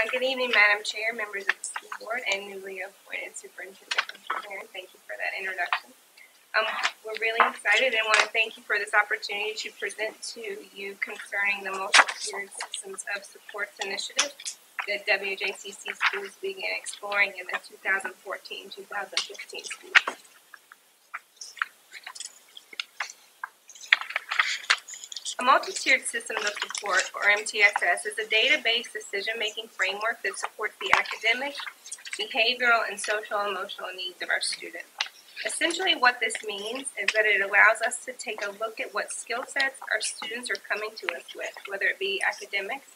Uh, good evening, Madam Chair, members of the school board, and newly appointed Superintendent Mr. Thank you for that introduction. Um, we're really excited and want to thank you for this opportunity to present to you concerning the multi-tiered systems of supports initiative that WJCC schools began exploring in the 2014-2015 school year. A multi-tiered systems of support, or MTSS, is a data-based decision-making framework that supports the academic, behavioral, and social-emotional needs of our students. Essentially, what this means is that it allows us to take a look at what skill sets our students are coming to us with, whether it be academics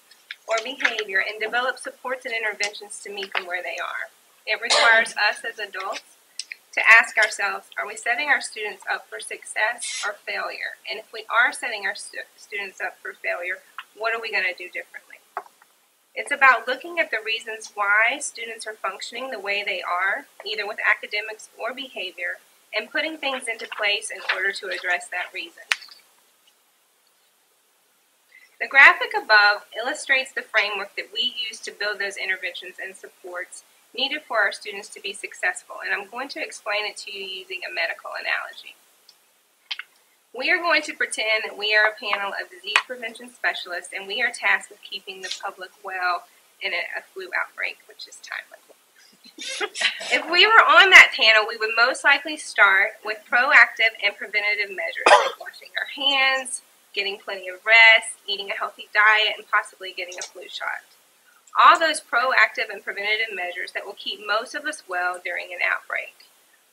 or behavior, and develop supports and interventions to meet them where they are. It requires us as adults ask ourselves, are we setting our students up for success or failure? And if we are setting our stu- students up for failure, what are we going to do differently? It's about looking at the reasons why students are functioning the way they are, either with academics or behavior, and putting things into place in order to address that reason. The graphic above illustrates the framework that we use to build those interventions and supports needed for our students to be successful, and I'm going to explain it to you using a medical analogy. We are going to pretend that we are a panel of disease prevention specialists and we are tasked with keeping the public well in a, a flu outbreak, which is timely. if we were on that panel, we would most likely start with proactive and preventative measures like washing our hands, getting plenty of rest, eating a healthy diet, and possibly getting a flu shot all those proactive and preventative measures that will keep most of us well during an outbreak.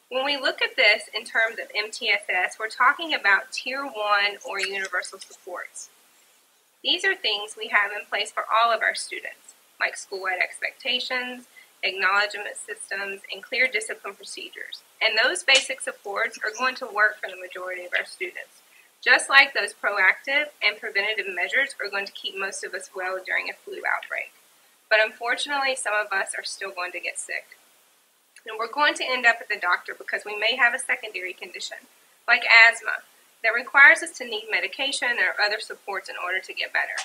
When we look at this in terms of MTSS, we're talking about Tier 1 or universal supports. These are things we have in place for all of our students, like school-wide expectations, acknowledgement systems, and clear discipline procedures. And those basic supports are going to work for the majority of our students. Just like those proactive and preventative measures are going to keep most of us well during a flu outbreak. But unfortunately, some of us are still going to get sick. And we're going to end up at the doctor because we may have a secondary condition, like asthma, that requires us to need medication or other supports in order to get better.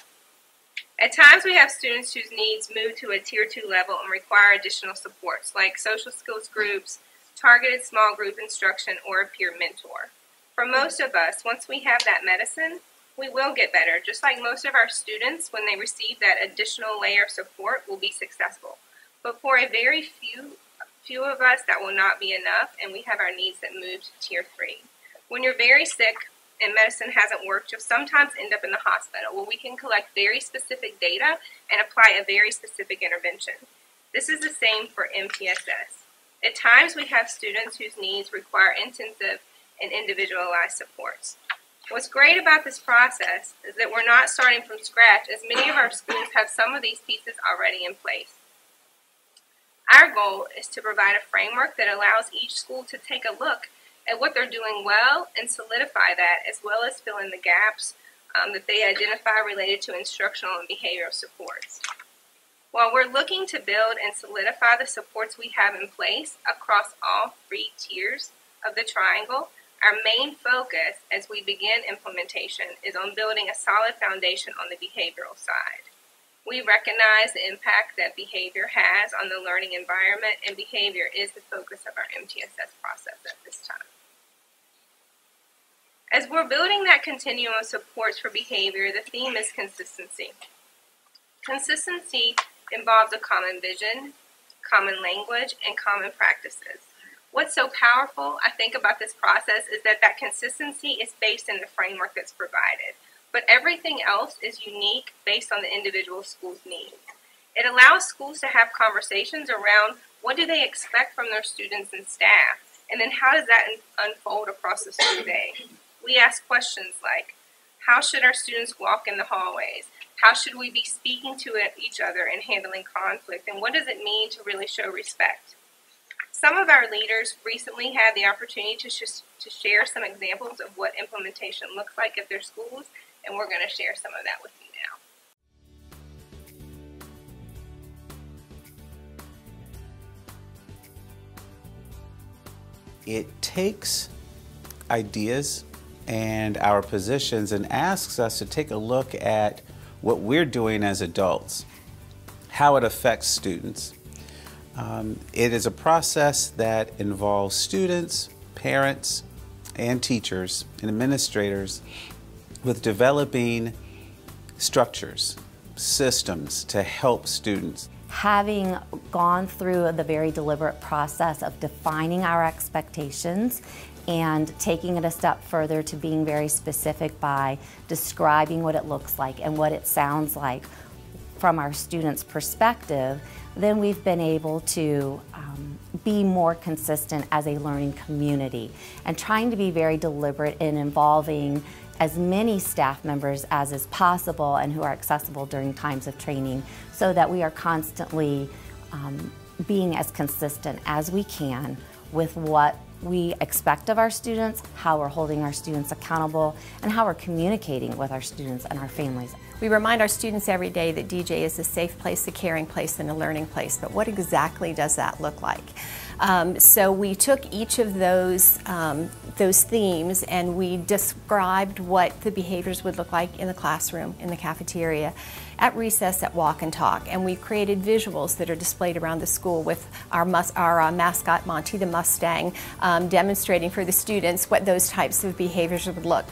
At times, we have students whose needs move to a tier 2 level and require additional supports, like social skills groups, targeted small group instruction, or a peer mentor. For most of us, once we have that medicine, we will get better. Just like most of our students, when they receive that additional layer of support, will be successful. But for a very few, few of us, that will not be enough, and we have our needs that move to tier three. When you're very sick and medicine hasn't worked, you'll sometimes end up in the hospital where we can collect very specific data and apply a very specific intervention. This is the same for MTSS. At times, we have students whose needs require intensive and individualized supports. What's great about this process is that we're not starting from scratch, as many of our schools have some of these pieces already in place. Our goal is to provide a framework that allows each school to take a look at what they're doing well and solidify that, as well as fill in the gaps um, that they identify related to instructional and behavioral supports. While we're looking to build and solidify the supports we have in place across all three tiers of the triangle, our main focus as we begin implementation is on building a solid foundation on the behavioral side. We recognize the impact that behavior has on the learning environment, and behavior is the focus of our MTSS process at this time. As we're building that continuum of supports for behavior, the theme is consistency. Consistency involves a common vision, common language, and common practices. What's so powerful, I think, about this process is that that consistency is based in the framework that's provided. But everything else is unique based on the individual school's needs. It allows schools to have conversations around what do they expect from their students and staff, and then how does that unfold across the school day. We ask questions like, how should our students walk in the hallways? How should we be speaking to each other and handling conflict? And what does it mean to really show respect? Some of our leaders recently had the opportunity to, sh- to share some examples of what implementation looks like at their schools, and we're going to share some of that with you now. It takes ideas and our positions and asks us to take a look at what we're doing as adults how it affects students. Um, it is a process that involves students, parents, and teachers and administrators with developing structures, systems to help students. Having gone through the very deliberate process of defining our expectations and taking it a step further to being very specific by describing what it looks like and what it sounds like from our students' perspective, then we've been able to um, be more consistent as a learning community and trying to be very deliberate in involving as many staff members as is possible and who are accessible during times of training so that we are constantly um, being as consistent as we can with what we expect of our students, how we're holding our students accountable, and how we're communicating with our students and our families. We remind our students every day that DJ is a safe place, a caring place, and a learning place, but what exactly does that look like? Um, so we took each of those, um, those themes and we described what the behaviors would look like in the classroom, in the cafeteria, at recess, at walk and talk. And we've created visuals that are displayed around the school with our, mus our uh, mascot, Monty the Mustang, um, demonstrating for the students what those types of behaviors would look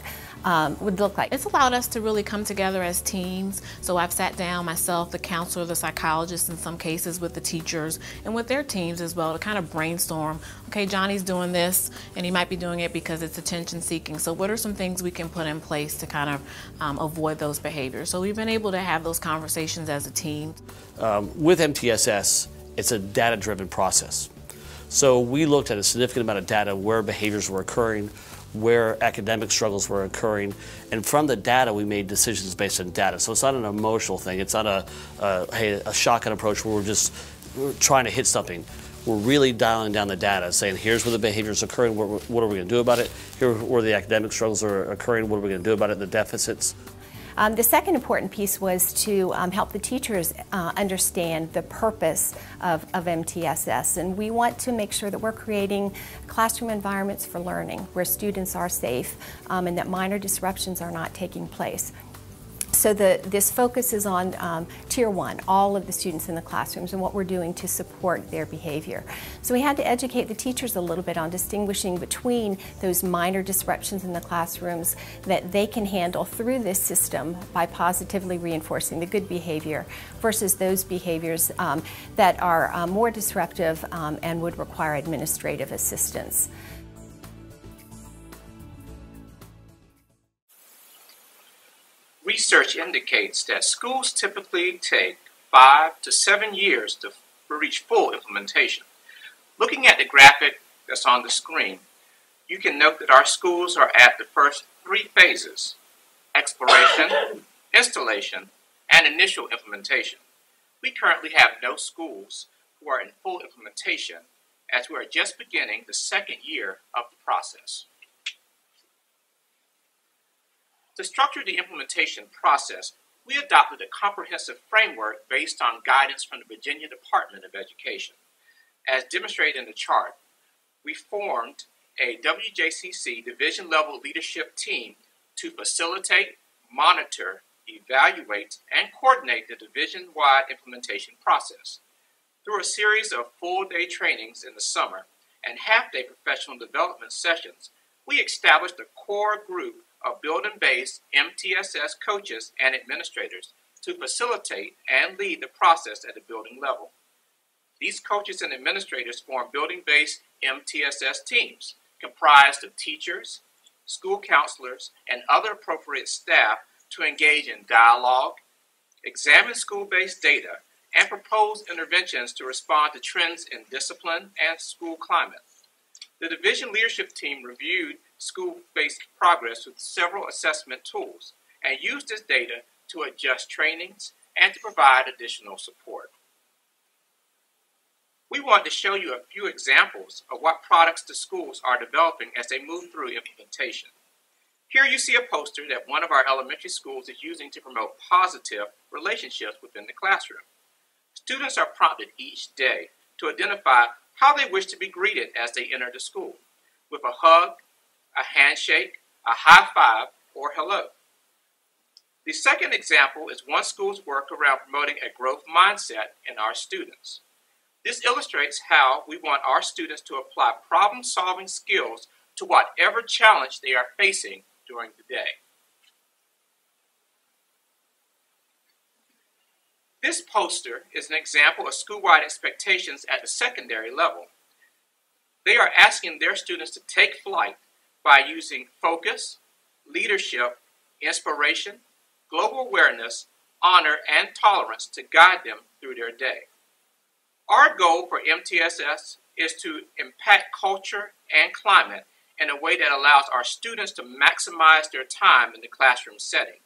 um, would look like. It's allowed us to really come together as teams. So I've sat down myself, the counselor, the psychologist in some cases with the teachers and with their teams as well to kind of brainstorm, okay, Johnny's doing this and he might be doing it because it's attention seeking. So what are some things we can put in place to kind of um, avoid those behaviors? So we've been able to have those conversations as a team. Um, with MTSS, it's a data driven process. So we looked at a significant amount of data where behaviors were occurring, where academic struggles were occurring. And from the data, we made decisions based on data. So it's not an emotional thing. It's not a, a hey, a shotgun approach where we're just we're trying to hit something. We're really dialing down the data, saying here's where the behavior is occurring, what, what are we going to do about it? Here where the academic struggles are occurring, what are we going to do about it, the deficits. Um, the second important piece was to um, help the teachers uh, understand the purpose of, of MTSS. And we want to make sure that we're creating classroom environments for learning where students are safe um, and that minor disruptions are not taking place. So the, this focus is on um, tier one, all of the students in the classrooms and what we're doing to support their behavior. So we had to educate the teachers a little bit on distinguishing between those minor disruptions in the classrooms that they can handle through this system by positively reinforcing the good behavior versus those behaviors um, that are uh, more disruptive um, and would require administrative assistance. Research indicates that schools typically take five to seven years to reach full implementation. Looking at the graphic that's on the screen, you can note that our schools are at the first three phases, exploration, installation, and initial implementation. We currently have no schools who are in full implementation as we are just beginning the second year of the process. To structure the implementation process, we adopted a comprehensive framework based on guidance from the Virginia Department of Education. As demonstrated in the chart, we formed a WJCC division level leadership team to facilitate, monitor, evaluate, and coordinate the division wide implementation process. Through a series of full day trainings in the summer and half day professional development sessions, we established a core group of building-based MTSS coaches and administrators to facilitate and lead the process at the building level. These coaches and administrators form building-based MTSS teams comprised of teachers, school counselors, and other appropriate staff to engage in dialogue, examine school-based data, and propose interventions to respond to trends in discipline and school climate. The division leadership team reviewed school-based progress with several assessment tools and used this data to adjust trainings and to provide additional support. We want to show you a few examples of what products the schools are developing as they move through implementation. Here you see a poster that one of our elementary schools is using to promote positive relationships within the classroom. Students are prompted each day to identify how they wish to be greeted as they enter the school, with a hug, a handshake, a high five, or hello. The second example is one school's work around promoting a growth mindset in our students. This illustrates how we want our students to apply problem solving skills to whatever challenge they are facing during the day. This poster is an example of school-wide expectations at the secondary level. They are asking their students to take flight by using focus, leadership, inspiration, global awareness, honor, and tolerance to guide them through their day. Our goal for MTSS is to impact culture and climate in a way that allows our students to maximize their time in the classroom setting.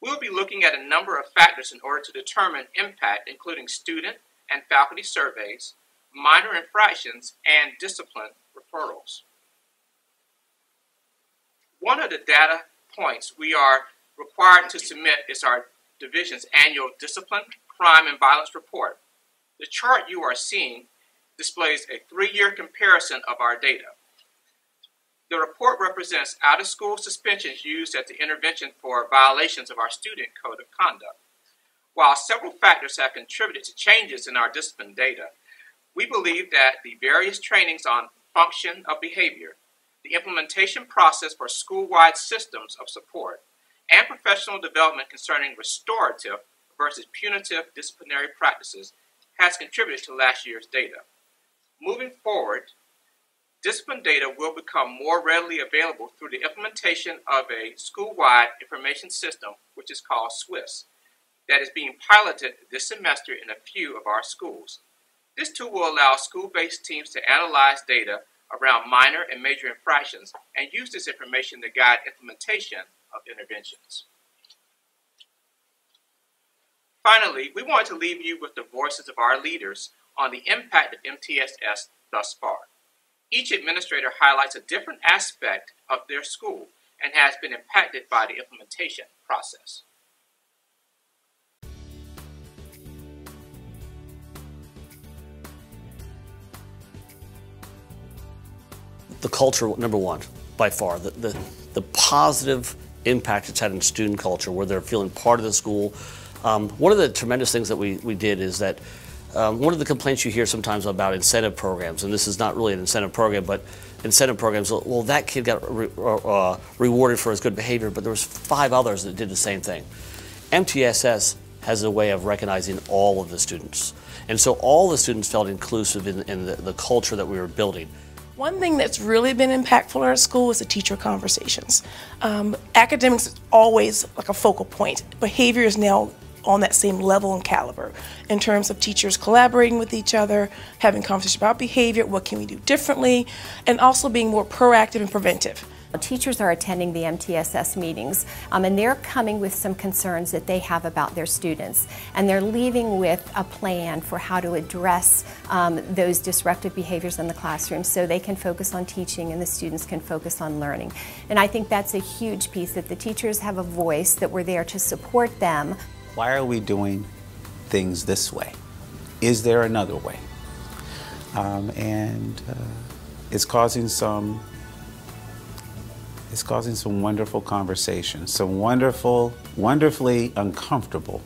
We'll be looking at a number of factors in order to determine impact, including student and faculty surveys, minor infractions, and discipline referrals. One of the data points we are required to submit is our division's annual discipline, crime, and violence report. The chart you are seeing displays a three-year comparison of our data. The report represents out-of-school suspensions used as the intervention for violations of our student code of conduct. While several factors have contributed to changes in our discipline data, we believe that the various trainings on function of behavior, the implementation process for school-wide systems of support, and professional development concerning restorative versus punitive disciplinary practices has contributed to last year's data. Moving forward, discipline data will become more readily available through the implementation of a school-wide information system, which is called SWIS, that is being piloted this semester in a few of our schools. This tool will allow school-based teams to analyze data around minor and major infractions and use this information to guide implementation of interventions. Finally, we want to leave you with the voices of our leaders on the impact of MTSS thus far. Each administrator highlights a different aspect of their school and has been impacted by the implementation process. The culture, number one, by far, the, the, the positive impact it's had in student culture, where they're feeling part of the school. Um, one of the tremendous things that we, we did is that um, one of the complaints you hear sometimes about incentive programs, and this is not really an incentive program, but incentive programs, well, that kid got re uh, uh, rewarded for his good behavior, but there was five others that did the same thing. MTSS has a way of recognizing all of the students. And so all the students felt inclusive in, in the, the culture that we were building. One thing that's really been impactful in our school is the teacher conversations. Um, academics is always like a focal point. Behavior is now on that same level and caliber in terms of teachers collaborating with each other, having conversations about behavior, what can we do differently, and also being more proactive and preventive. Teachers are attending the MTSS meetings um, and they're coming with some concerns that they have about their students and they're leaving with a plan for how to address um, those disruptive behaviors in the classroom so they can focus on teaching and the students can focus on learning. And I think that's a huge piece that the teachers have a voice that we're there to support them. Why are we doing things this way? Is there another way? Um, and uh, it's causing some is causing some wonderful conversations, some wonderful, wonderfully uncomfortable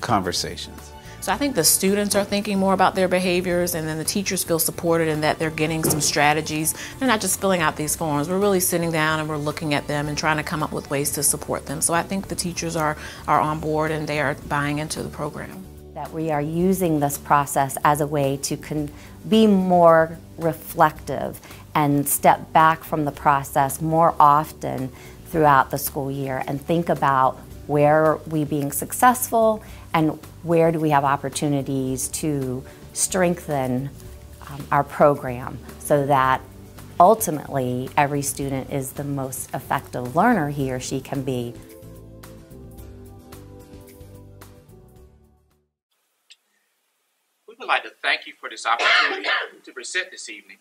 conversations. So I think the students are thinking more about their behaviors, and then the teachers feel supported in that they're getting some strategies. They're not just filling out these forms. We're really sitting down and we're looking at them and trying to come up with ways to support them. So I think the teachers are, are on board and they are buying into the program. That we are using this process as a way to be more reflective and step back from the process more often throughout the school year and think about where are we being successful and where do we have opportunities to strengthen um, our program so that ultimately every student is the most effective learner he or she can be. We would like to thank you for this opportunity to present this evening.